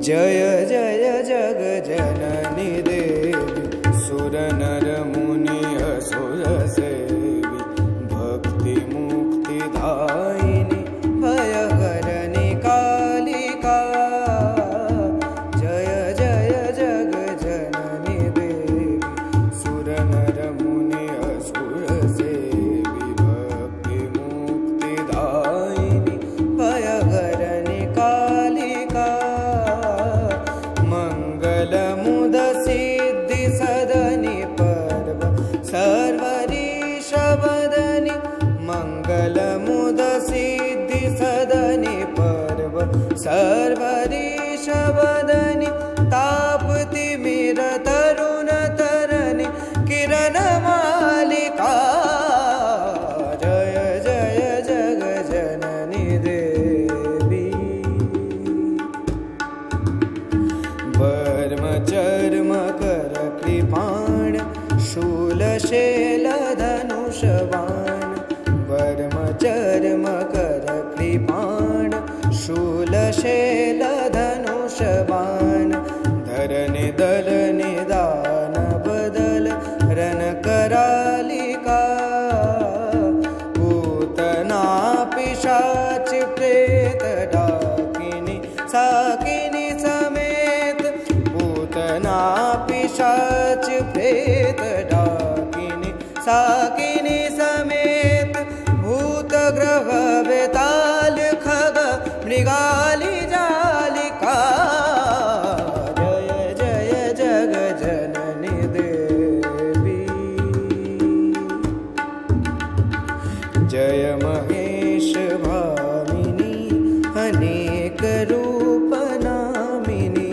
जय जय जग जननि देवी सुर मङ्गल मुद सिद्धि सदनि पर्व सर्वरीशवदनि तापति मिर तरुण जय जय जग जननि देवी। वर्म चर्म कर कृपाण शूलशेल शूलशेल धनुषवान् धरनि दल निदान बदल रन करालिका। पूतना पिशाच प्रेत डाकिनी साकिनी समेत। पूतना पिशाच प्रेत डाकिनी साकिनी समेत। भूत ग्रह वेताल खग मृगाली जालिका जय जय जग जननि देवी जय महेश भामिनी अनेक रूप नामिनी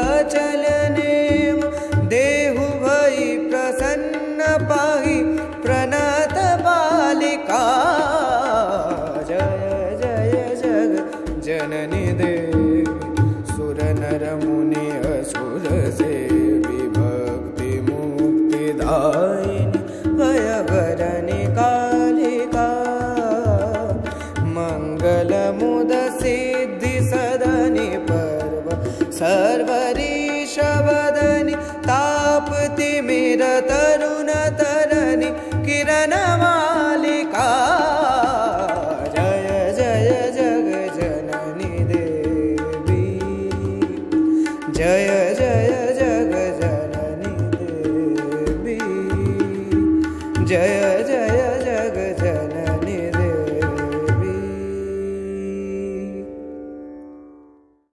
जननि देवी सुर नर मुनि असुर सेवी भक्ति मुक्ति दायिनि भय हरनि कालिका। मङ्गल मुद सिद्धि सदनि पर्व सर्वरीशवदनि तापति मिर तरुण तरनि किरण जय जय जग जननि जय